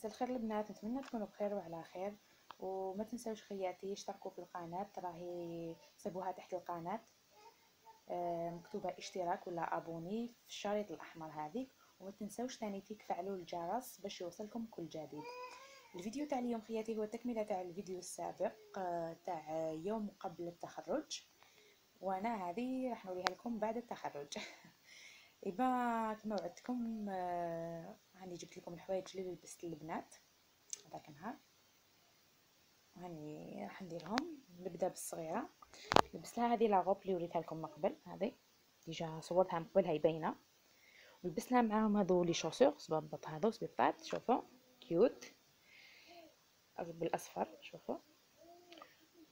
مساء الخير البنات نتمنى تكونوا بخير وعلى خير. وما تنسوش خياتي اشتركوا في القناة راهي صيبوها تحت القناة. آه، مكتوبة اشتراك ولا أبوني في الشريط الأحمر هذيك. وما تنسوش ثاني تفعلوا الجرس باش يوصلكم كل جديد. الفيديو تاع اليوم خياتي هو تكملة تاع الفيديو السابق آه، تاع يوم قبل التخرج. وأنا هذه راح نوريها لكم بعد التخرج. إبا كما وعدتكم آه هاني جبت لكم الحوايج اللي لبست البنات. هذاك النهار هاني راح نديرهم. نبدأ بالصغيرة. لبست لها هذه la robe اللي وريتها لكم من قبل هذه. déjà صورتها من قبل هاي باينة. ولبست لها معاهم هذو les chaussures صبابط هذو صبيبات شوفوا cute. بالاصفر شوفوا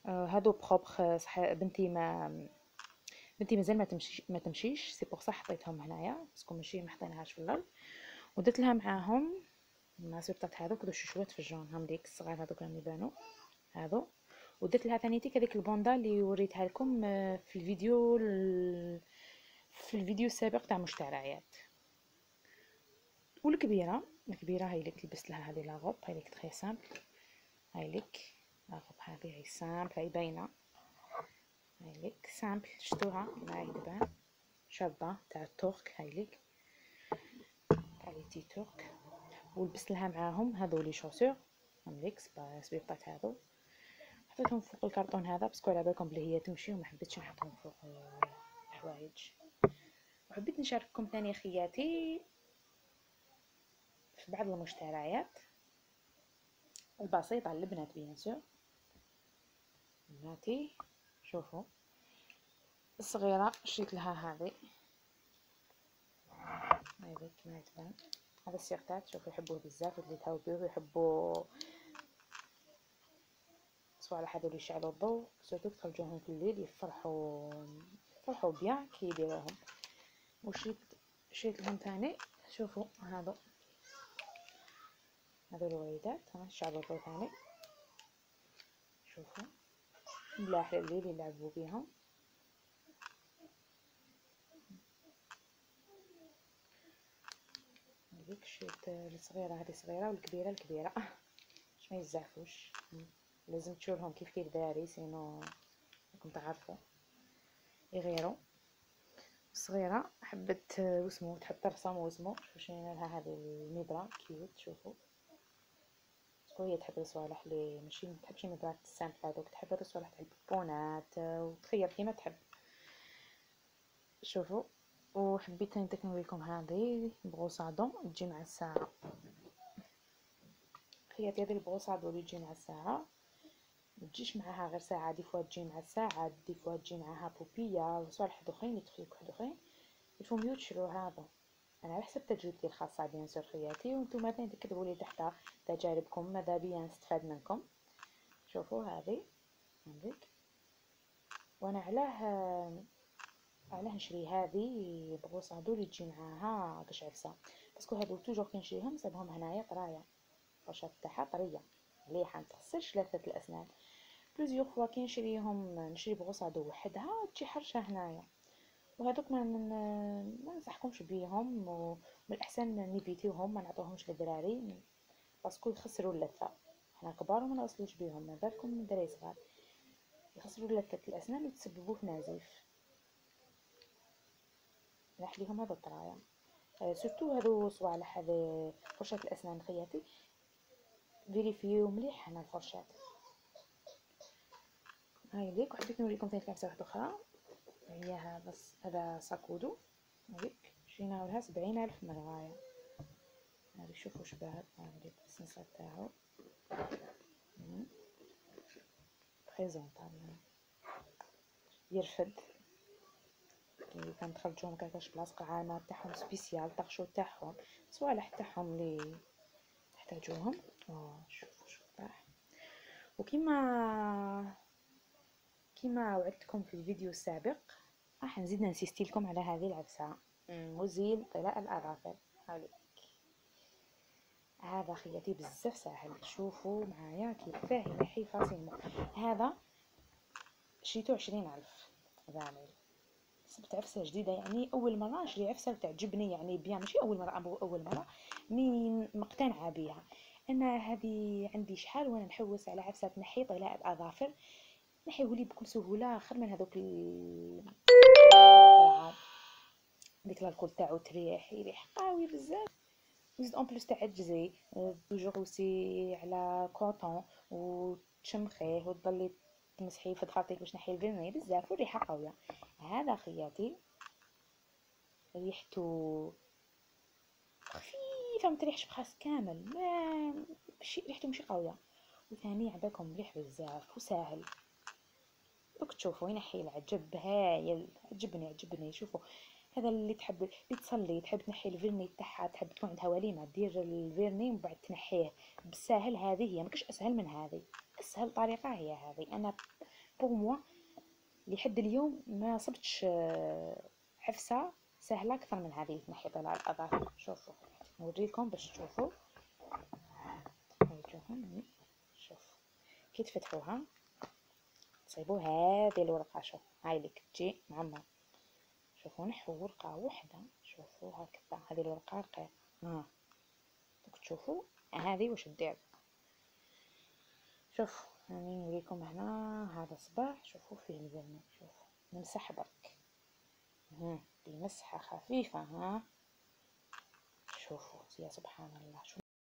آه هذو propre صح بنتي ما بنتي مازال ما تمشي ما تمشيش. c'est pour ça حطيتهم هنايا parce que ماشي ما حطيناهاش في الأرض ودرت لها معاهم الماسور تاع هذوك ذو الشوشوات في ال jaune. هم ديك الصغار هذوك راهم يبانو هذو ودرت لها ثاني تيك هذيك ال bandeau اللي وريتها لكم آه، في الفيديو في الفيديو السابق تاع مشتريات. والكبيرة الكبيرة هاي اللي لبست لها هذه la robe هاي ليك très simple. هاي ليك la robe هذه هاي simple هاي باينة. هاي ليك simple شتوها كما هاي تبان شابة تاع الترك هاي ليك qualité ترك ولبست لها معاهم هذو les chaussures هامليك سبيبات هذو حطيتهم فوق الكرتون هذا parce que على بالكم بلي هي تمشي وما حبيتش نحطهم فوق الحوايج. وحبيت نشارككم ثاني خياتي في بعض المشتريات. البسيطة للبنات bien sûr. بناتي شوفوا. الصغيرة شريت لها هذه. هذه كما تبان. هذا ال serre-tête شوفوا يحبوه بزاف اللي تهوبوه يحبوا صوالح هذول يشعلوا الضوء surtout تخرجوهم في الليل يفرحوا يفرحوا bien كي يديروهم. وشريت شريت لهم ثاني شوفوا هذا هذول الوريدات ها يشعلوا الضوء ثاني شوفوا. ملاح لليل يلعبوا بيهم هذيك شريت الصغيرة هذه صغيرة والكبيرة الكبيرة. باش ما يزعفوش؟ لازم تشوفهم كيف كيف داري سينو راكم تعرفوا يغيروا الصغيرة حبت واسمو تحب ترسم واسمو شوفوا شنو لها هذه المبرة cute شوفوا هي تحب الصوالح اللي ماشي ما تحبش المبرات ال simple هذوك تحب الصوالح تاع البنات وتخير كيما تحب. شوفوا وحبيت نوريكم هذه brosse à dents تجي مع الساعة. خياتي هذه ال brosse à dents اللي تجي مع الساعة متجيش معاها غير ساعة des fois تجي مع الساعة des fois تجي معاها بوبية وصوالح اخرين يدخلوك واحد اخرين il vaut mieux تشرو هذا أنا على حسب تجربتي الخاصة bien sûr خياتي وأنتم مثلا تكتبوا لي تحت تجاربكم ماذا بيا نستفاد منكم. شوفوا هذه عندك. وأنا علاه علاه نشري هذه brosse اللي تجي معاها كاش عفسة. parce que هادو toujours كي نشريهم نصيبهم هنايا طراية. الفرشه تاعها طرية. مليحة متخسرش لثة الأسنان. plusieurs fois كي نشريهم نشري brosse à dents وحدها تجي حرشة هنايا. وهذوك ما ما ننصحكمش بيهم ومن الأحسن نيفيتيوهم ما نعطوهمش للدراري parce que يخسروا اللثه حنا كبار وما نوصلوش بيهم ما بالكم دراري صغار. يخسروا لثه الأسنان ويتسببوا في نزيف. راح ليهم هذا الطرايا آه surtout هذو صوالح هذا فرشاة الأسنان خياتي. vérifiez مليح هنا الفرشاة. هاي ليك وحبيت نوريكم ثاني لعبة واحدة أخرى. هي هذا هذا sac à dos. هذيك شريناه لها سبعين ألف من غاية هذه شوفوا شباب هذه السنسة تاعو présentable يرفد. كي كنخرجوهم كاكاش بلاصه العامه تاعهم سبيسيال طاغشو تاعهم. صوالح تاعهم لي تحتاجوهم شوفوا شوفوا وكما كما وعدتكم في الفيديو السابق راح نزيد نسيستي لكم على هذه العبسه مزيل طلاء الأظافر. هاوليك هذا خياتي بزاف ساهل. شوفوا معايا كيفاه ينحي فاصيل هذا شريتو عشرين ألف. فاميل صبت عفسة جديدة يعني أول مرة نشري عفسة وتعجبني يعني بيان. ماشي أول مرة أبو أول مرة. مي مقتنعه بها أنا هذه عندي شحال وأنا نحوس على عفسة تنحي طلاء الأظافر. نحيهولي بكل سهولة خير من هذوك. ديك الكول تاعو تريح يريح قوي بزاف. وزيد أون بلوس تعجزي toujours aussi على coton وتشمخيه وتضلي تمسحيه في ضفاطيك باش نحي ال vernis بزاف والريحه قوية. هذا خياتي ريحته خفيفة ما تريحش بخاص كامل ما ريحته ماشي قوية. وثاني عباكم مليح بزاف وساهل. دوك تشوفوا ينحي العجب هايل عجبني عجبني. شوفوا هذا اللي تحب اللي تصلي تحب تنحي ال vernis تاعها تحب تكون عندها وليمة دير ال vernis ومن بعد تنحيه. بالساهل هذه هي ما أسهل من هذه. أسهل طريقة هي هذه. أنا بور موا لحد اليوم ما صبتش عفسة سهلة أكثر من هذه تنحي طلع الاظافر شوفوا نوريكم باش تشوفوا. نوريكم شوف كي تفتحوها. تصيبوا هذه الورقة شوف هاي اللي كتجي. معمر شوفوا نحو ورقة وحدة. شوفوا هكذا هذه الورقة رقيقة ها. دوك تشوفوا هذه واش دير. شوف راني نوريكم هنا هذا صباح. شوفوا فيه الفيرني شوفوا نمسح برك. ها مسحة خفيفة ها. شوفوا يا سبحان الله. شوفوا